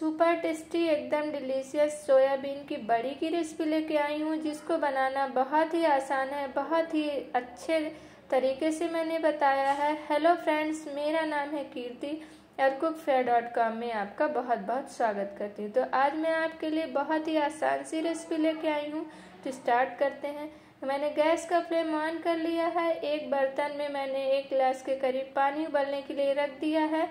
Super tasty, एकदम delicious soybean की बड़ी की रेसिपी लेके आई हूँ, जिसको बनाना बहुत ही आसान है, बहुत ही अच्छे तरीके से मैंने बताया है। हेलो फ्रेंड्स मेरा नाम है कीर्ति और कुक फेयर डॉट कॉम में आपका बहुत बहुत स्वागत करती हूँ। तो आज मैं आपके लिए बहुत ही आसान सी रेसिपी लेके आई हूँ। तो स्टार्ट करते हैं। मैंने गैस का फ्लेम ऑन कर लिया है। एक बर्तन में मैंने एक गिलास के करीब पानी उबलने के लिए रख दिया है।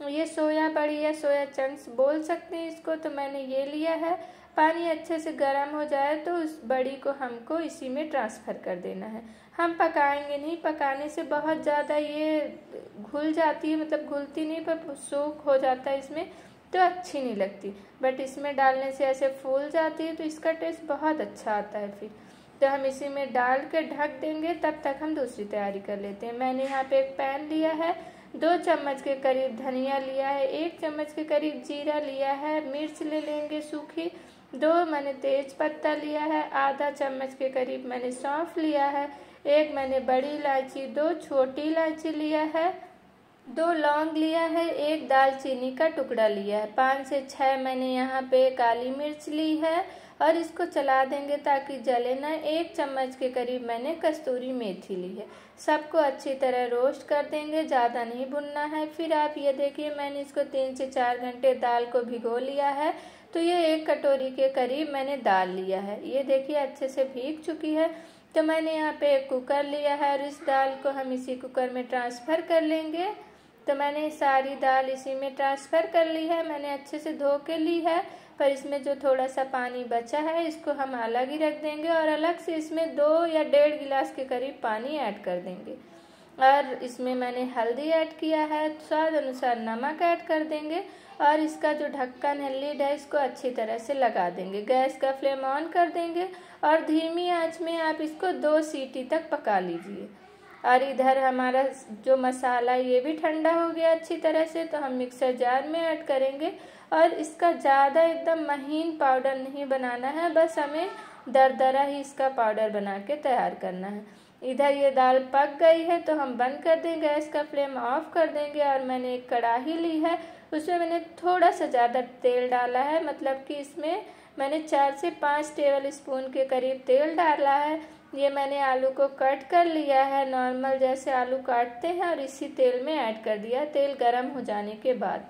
ये सोया बड़ी या सोया चंक्स बोल सकते हैं इसको तो मैंने ये लिया है। पानी अच्छे से गर्म हो जाए तो उस बड़ी को हमको इसी में ट्रांसफ़र कर देना है। हम पकाएँगे नहीं, पकाने से बहुत ज़्यादा ये घुल जाती है मतलब घुलती नहीं, पर सूख हो जाता है इसमें तो अच्छी नहीं लगती। बट इसमें डालने से ऐसे फूल जाती है तो इसका टेस्ट बहुत अच्छा आता है फिर। तो हम इसी में डाल के ढक देंगे, तब तक हम दूसरी तैयारी कर लेते हैं। मैंने यहाँ पे एक पैन लिया है दो चम्मच के करीब धनिया लिया है, एक चम्मच के करीब जीरा लिया है, मिर्च ले लेंगे सूखी। दो मैंने तेज पत्ता लिया है, आधा चम्मच के करीब मैंने सौंफ लिया है, एक मैंने बड़ी इलायची, दो छोटी इलायची लिया है, दो लौंग लिया है, एक दालचीनी का टुकड़ा लिया है। पाँच से छः मैंने यहाँ पे काली मिर्च ली है और इसको चला देंगे ताकि जले ना। एक चम्मच के करीब मैंने कस्तूरी मेथी ली है। सबको अच्छी तरह रोस्ट कर देंगे, ज़्यादा नहीं भुनना है। फिर आप ये देखिए, मैंने इसको तीन से चार घंटे दाल को भिगो लिया है। तो ये एक कटोरी के करीब मैंने दाल लिया है। ये देखिए, अच्छे से भीग चुकी है। तो मैंने यहाँ पे एक कुकर लिया है और इस दाल को हम इसी कुकर में ट्रांसफ़र कर लेंगे। तो मैंने सारी दाल इसी में ट्रांसफ़र कर ली है। मैंने अच्छे से धो के ली है। पर इसमें जो थोड़ा सा पानी बचा है, इसको हम अलग ही रख देंगे और अलग से इसमें दो या डेढ़ गिलास के करीब पानी ऐड कर देंगे। और इसमें मैंने हल्दी ऐड किया है, स्वाद अनुसार नमक ऐड कर देंगे और इसका जो ढक्कन है लीड है, इसको अच्छी तरह से लगा देंगे। गैस का फ्लेम ऑन कर देंगे और धीमी आँच में आप इसको दो सीटी तक पका लीजिए। और इधर हमारा जो मसाला, ये भी ठंडा हो गया अच्छी तरह से तो हम मिक्सर जार में ऐड करेंगे। और इसका ज़्यादा एकदम महीन पाउडर नहीं बनाना है, बस हमें दरदरा ही इसका पाउडर बना के तैयार करना है। इधर ये दाल पक गई है तो हम बंद कर देंगे गैस का फ्लेम ऑफ़ कर देंगे। और मैंने एक कढ़ाही ली है, उसमें मैंने थोड़ा सा ज़्यादा तेल डाला है मतलब कि इसमें मैंने चार से पाँच टेबल स्पून के करीब तेल डाला है। ये मैंने आलू को कट कर लिया है, नॉर्मल जैसे आलू काटते हैं और इसी तेल में ऐड कर दिया तेल गर्म हो जाने के बाद।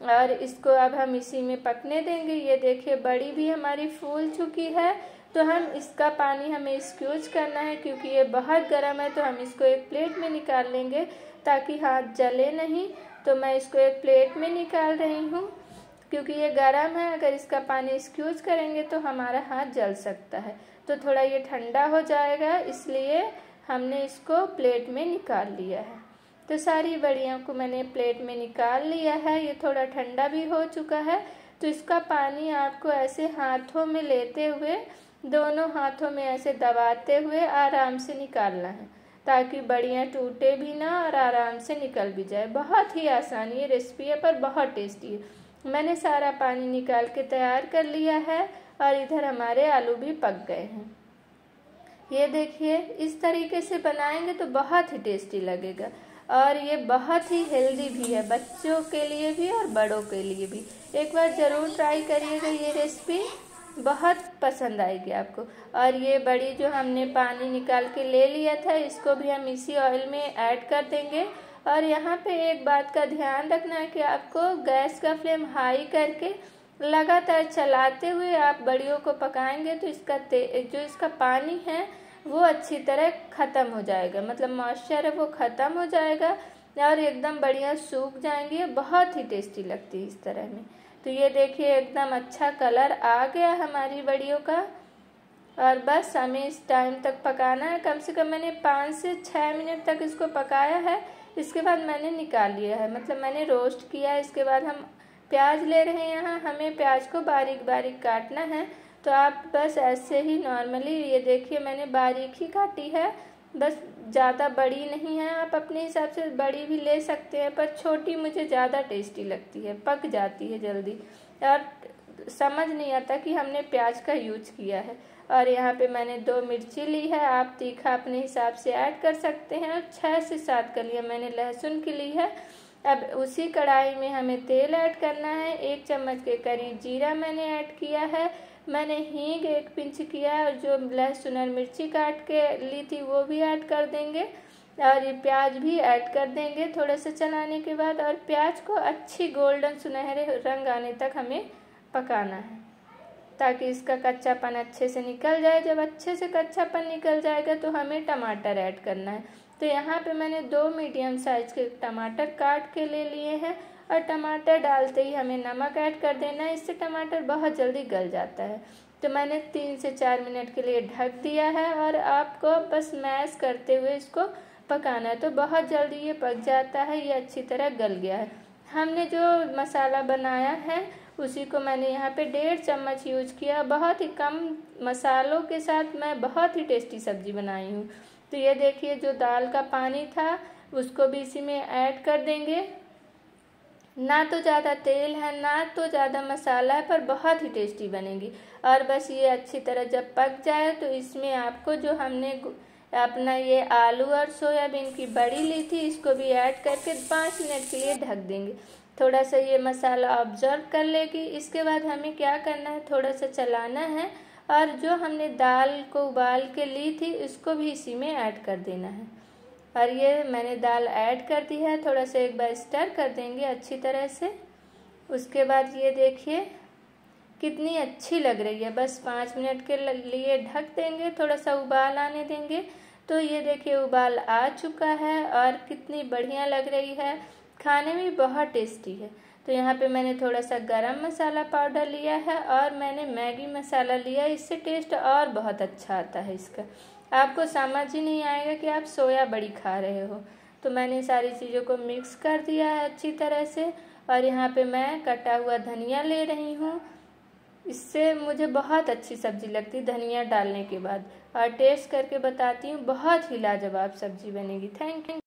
और इसको अब हम इसी में पकने देंगे। ये देखिए, बड़ी भी हमारी फूल चुकी है तो हम इसका पानी हमें एक्सक्यूज करना है, क्योंकि ये बहुत गर्म है तो हम इसको एक प्लेट में निकाल लेंगे ताकि हाथ जले नहीं। तो मैं इसको एक प्लेट में निकाल रही हूँ, क्योंकि ये गर्म है। अगर इसका पानी एक्सक्यूज करेंगे तो हमारा हाथ जल सकता है। तो थोड़ा ये ठंडा हो जाएगा, इसलिए हमने इसको प्लेट में निकाल लिया है। तो सारी बड़ियों को मैंने प्लेट में निकाल लिया है, ये थोड़ा ठंडा भी हो चुका है। तो इसका पानी आपको ऐसे हाथों में लेते हुए, दोनों हाथों में ऐसे दबाते हुए आराम से निकालना है, ताकि बड़ियाँ टूटे भी ना और आराम से निकल भी जाए। बहुत ही आसान ये रेसिपी है, पर बहुत टेस्टी है। मैंने सारा पानी निकाल के तैयार कर लिया है। और इधर हमारे आलू भी पक गए हैं। ये देखिए, इस तरीके से बनाएँगे तो बहुत ही टेस्टी लगेगा। और ये बहुत ही हेल्दी भी है, बच्चों के लिए भी और बड़ों के लिए भी। एक बार ज़रूर ट्राई करिएगा ये रेसिपी बहुत पसंद आएगी आपको। और ये बड़ी जो हमने पानी निकाल के ले लिया था, इसको भी हम इसी ऑयल में ऐड कर देंगे। और यहाँ पे एक बात का ध्यान रखना है कि आपको गैस का फ्लेम हाई करके लगातार चलाते हुए आप बड़ियों को पकाएँगे तो इसका जो इसका पानी है, वो अच्छी तरह ख़त्म हो जाएगा। मतलब मॉइस्चर है, वो ख़त्म हो जाएगा और एकदम बढ़िया सूख जाएँगी। बहुत ही टेस्टी लगती है इस तरह में। तो ये देखिए, एकदम अच्छा कलर आ गया हमारी बड़ियों का। और बस हमें इस टाइम तक पकाना है। कम से कम मैंने पाँच से छः मिनट तक इसको पकाया है। इसके बाद मैंने निकाल लिया है। मतलब मैंने रोस्ट किया है। इसके बाद हम प्याज ले रहे हैं यहाँ, हमें प्याज को बारीक बारीक काटना है। तो आप बस ऐसे ही नॉर्मली, ये देखिए मैंने बारीक ही काटी है। बस ज़्यादा बड़ी नहीं है, आप अपने हिसाब से बड़ी भी ले सकते हैं, पर छोटी मुझे ज़्यादा टेस्टी लगती है, पक जाती है जल्दी। और समझ नहीं आता कि हमने प्याज का यूज़ किया है। और यहाँ पे मैंने दो मिर्ची ली है, आप तीखा अपने हिसाब से ऐड कर सकते हैं, और छः से सात कलियाँ मैंने लहसुन की ली है। अब उसी कढ़ाई में हमें तेल ऐड करना है। एक चम्मच के करीब जीरा मैंने ऐड किया है। मैंने हींग एक पिंच किया है और जो लहसुन और मिर्ची काट के ली थी, वो भी ऐड कर देंगे। और ये प्याज भी ऐड कर देंगे थोड़ा सा चलाने के बाद। और प्याज को अच्छी गोल्डन सुनहरे रंग आने तक हमें पकाना है, ताकि इसका कच्चापन अच्छे से निकल जाए। जब अच्छे से कच्चापन निकल जाएगा तो हमें टमाटर ऐड करना है। तो यहाँ पे मैंने दो मीडियम साइज़ के टमाटर काट के ले लिए हैं और टमाटर डालते ही हमें नमक ऐड कर देना है, इससे टमाटर बहुत जल्दी गल जाता है। तो मैंने तीन से चार मिनट के लिए ढक दिया है और आपको बस मैश करते हुए इसको पकाना है। तो बहुत जल्दी ये पक जाता है, ये अच्छी तरह गल गया है। हमने जो मसाला बनाया है, उसी को मैंने यहाँ पे डेढ़ चम्मच यूज़ किया। बहुत ही कम मसालों के साथ मैं बहुत ही टेस्टी सब्ज़ी बनाई हूँ। तो ये देखिए, जो दाल का पानी था, उसको भी इसी में ऐड कर देंगे। ना तो ज़्यादा तेल है, ना तो ज़्यादा मसाला है, पर बहुत ही टेस्टी बनेगी। और बस ये अच्छी तरह जब पक जाए तो इसमें आपको जो हमने अपना ये आलू और सोयाबीन की बड़ी ली थी, इसको भी ऐड करके पाँच मिनट के लिए ढक देंगे। थोड़ा सा ये मसाला ऑब्ज़र्व कर लेगी। इसके बाद हमें क्या करना है? थोड़ा सा चलाना है। और जो हमने दाल को उबाल के ली थी, इसको भी इसी में ऐड कर देना है। और ये मैंने दाल ऐड कर दी है, थोड़ा सा एक बार स्टर कर देंगे अच्छी तरह से। उसके बाद ये देखिए, कितनी अच्छी लग रही है। बस पाँच मिनट के लिए ढक देंगे, थोड़ा सा उबाल आने देंगे। तो ये देखिए, उबाल आ चुका है और कितनी बढ़िया लग रही है। खाने में बहुत टेस्टी है। तो यहाँ पे मैंने थोड़ा सा गरम मसाला पाउडर लिया है और मैंने मैगी मसाला लिया इससे टेस्ट और बहुत अच्छा आता है इसका। आपको समझ ही नहीं आएगा कि आप सोया बड़ी खा रहे हो। तो मैंने सारी चीज़ों को मिक्स कर दिया है अच्छी तरह से और यहाँ पे मैं कटा हुआ धनिया ले रही हूँ। इससे मुझे बहुत अच्छी सब्ज़ी लगती धनिया डालने के बाद। और टेस्ट करके बताती हूँ, बहुत ही लाजवाब सब्ज़ी बनेगी। Thank you.